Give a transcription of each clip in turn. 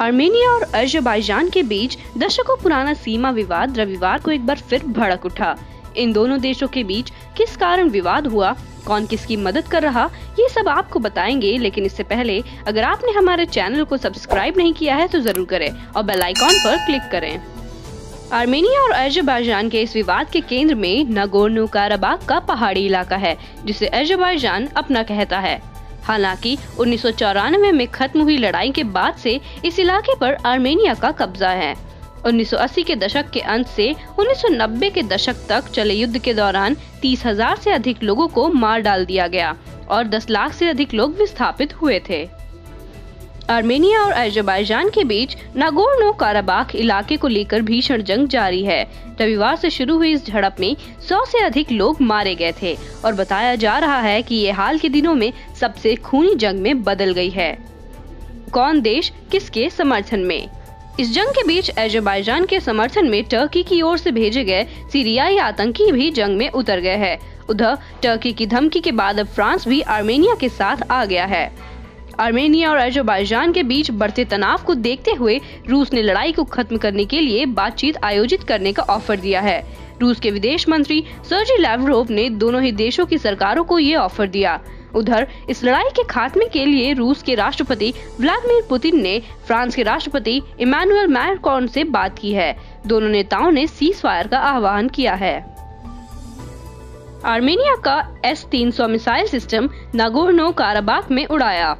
Armenia और Azerbaijan के बीच दशकों पुराना सीमा विवाद रविवार को एक बार फिर भड़क उठा। इन दोनों देशों के बीच किस कारण विवाद हुआ, कौन किसकी मदद कर रहा, ये सब आपको बताएँगे, लेकिन इससे पहले अगर आपने हमारे चैनल को सब्सक्राइब नहीं किया है तो ज़रूर करें और बेल आइकॉन पर क्लिक करें। आर्मेनिया और अजरबैजान के इस विवाद के केंद्र में नगोर्नो काराबाग का पहाड़ी इलाका है, जिसे अजरबैजान अपना कहता है। हालाँकि उन्नीस सौ चौरानवे में खत्म हुई लड़ाई के बाद से इस इलाके पर आर्मेनिया का कब्जा है। 1980 के दशक के अंत से 1990 के दशक तक चले युद्ध के दौरान तीस हज़ार से अधिक लोगों को मार डाल दिया गया और 10 लाख से अधिक लोग विस्थापित हुए थे। आर्मेनिया और अजरबैजान के बीच नागोर्नो काराबाख इलाके को लेकर भीषण जंग जारी है। रविवार से शुरू हुई इस झड़प में 100 से अधिक लोग मारे गए थे और बताया जा रहा है कि ये हाल के दिनों में सबसे खूनी जंग में बदल गई है। कौन देश किसके समर्थन में? इस जंग के बीच अजरबैजान के समर्थन में टर्की की ओर से भेजे गए सीरियाई आतंकी भी जंग में उतर गए हैं। उधर टर्की की धमकी के बाद अब फ्रांस भी आर्मेनिया के साथ आ गया है। आर्मेनिया और अजरबैजान के बीच बढ़ते तनाव को देखते हुए रूस ने लड़ाई को खत्म करने के लिए बातचीत आयोजित करने का ऑफ़र दिया है। रूस के विदेश मंत्री सर्जी लैवरोव ने दोनों ही देशों की सरकारों को ये ऑफ़र दिया। उधर, इस लड़ाई के खात्मे के लिए रूस के राष्ट्रपति व्लादिमीर पुतिन ने फ्रांस के राष्ट्रपति इमानुएल मैक्रॉन से बात की है। दोनों नेताओं ने सीज फायर का आह्वान किया है। आर्मेनिया का S 300 missile system Nagorno Karabakh में उड़ाया।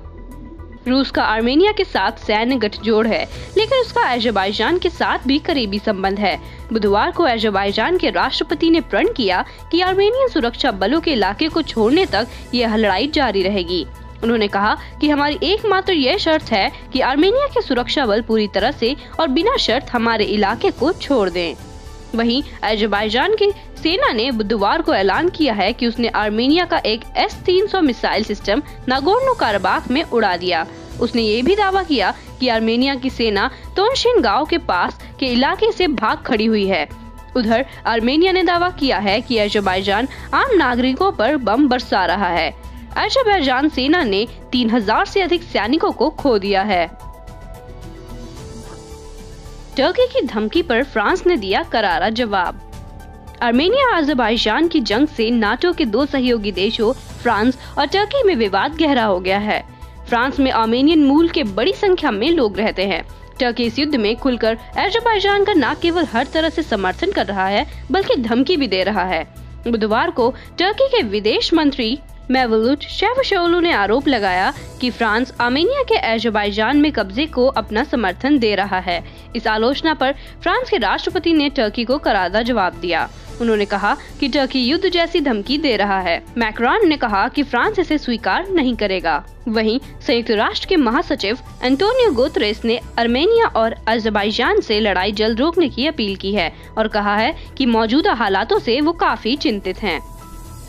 रूस का आर्मेनिया के साथ सैन्य गठजोड़ है, लेकिन उसका अजरबैजान के साथ भी करीबी संबंध है बुधवार को अजरबैजान के राष्ट्रपति ने प्रण किया कि आर्मेनियन सुरक्षा बलों के इलाके को छोड़ने तक यह लड़ाई जारी रहेगी उन्होंने कहा कि हमारी एकमात्र यह शर्त है कि आर्मेनिया के सुरक्षा बल पूरी तरह से और बिना शर्त हमारे इलाके को छोड़ दें। वहीं अजरबैजान की सेना ने बुधवार को ऐलान किया है कि उसने आर्मेनिया का एक S 300 missile system Nagorno Karabakh में उड़ा दिया। उसने ये भी दावा किया कि आर्मेनिया की सेना तोनशिन गाँव के पास के इलाके से भाग खड़ी हुई है। उधर आर्मेनिया ने दावा किया है कि अजरबैजान आम नागरिकों पर बम बरसा रहा है। अजरबैजान सेना ने 3000 से अधिक सैनिकों को खो दिया है। टर्की की धमकी पर फ्रांस ने दिया करारा जवाब। आर्मेनिया अजरबैजान की जंग से नाटो के दो सहयोगी देशों, फ्रांस और टर्की में विवाद गहरा हो गया है। फ्रांस में आर्मेनियन मूल के बड़ी संख्या में लोग रहते हैं। टर्की इस युद्ध में खुलकर अजरबैजान का न केवल हर तरह से समर्थन कर रहा है, बल्कि धमकी भी दे रहा है। बुधवार को टर्की के विदेश मंत्री मेवलुट शेवशोलू ने आरोप लगाया कि फ्रांस आर्मेनिया के अजरबैजान में कब्जे को अपना समर्थन दे रहा है। इस आलोचना पर फ्रांस के राष्ट्रपति ने टर्की को करारा जवाब दिया। उन्होंने कहा कि टर्की युद्ध जैसी धमकी दे रहा है। मैक्रॉन ने कहा कि फ्रांस इसे स्वीकार नहीं करेगा। वहीं संयुक्त राष्ट्र के महासचिव एंटोनियो गोतरेस ने अर्मेनिया और अजरबैजान से लड़ाई जल्द रोकने की अपील की है और कहा है कि मौजूदा हालातों से वो काफ़ी चिंतित हैं।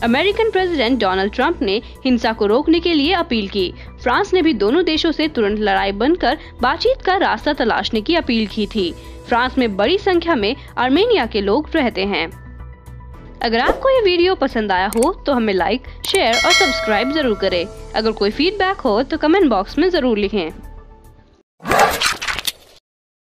अमेरिकन प्रेसिडेंट डोनाल्ड ट्रंप ने हिंसा को रोकने के लिए अपील की। फ्रांस ने भी दोनों देशों से तुरंत लड़ाई बंद कर बातचीत का रास्ता तलाशने की अपील की थी। फ्रांस में बड़ी संख्या में आर्मेनिया के लोग रहते हैं। अगर आपको ये वीडियो पसंद आया हो तो हमें लाइक शेयर और सब्सक्राइब ज़रूर करें। अगर कोई फीडबैक हो तो कमेंट बॉक्स में ज़रूर लिखें।